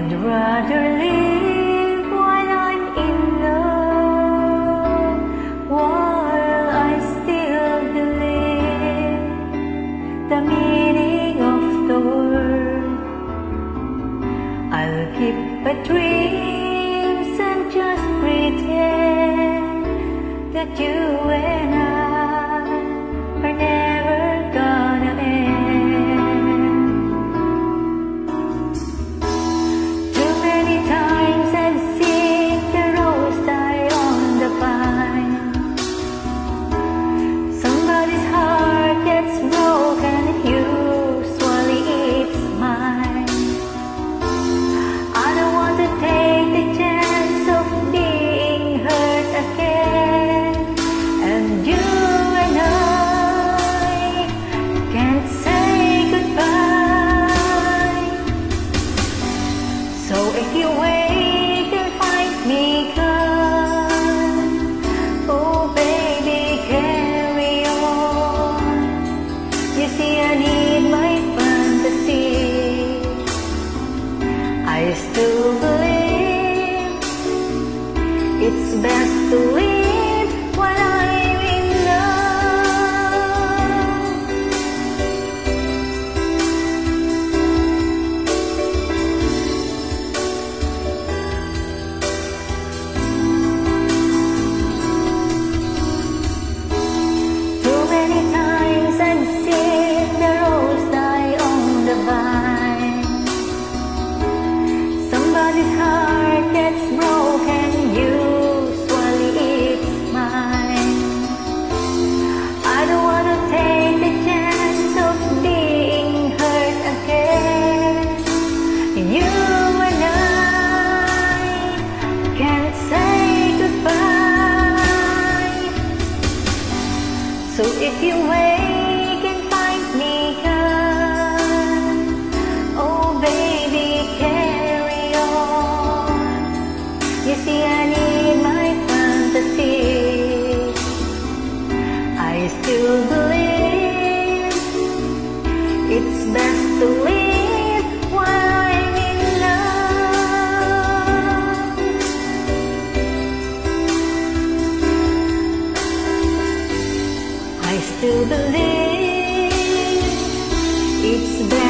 I'd rather live while I'm in love, while I still believe the meaning of the word. I'll keep my dreams and just pretend that you So if you wait and find me come, oh baby, carry on. You see, I need my fantasy. I still believe it's best to live. So if you wake and find me gone, oh baby, carry on. You see, I need my fantasy. I still believe. still believe it's better.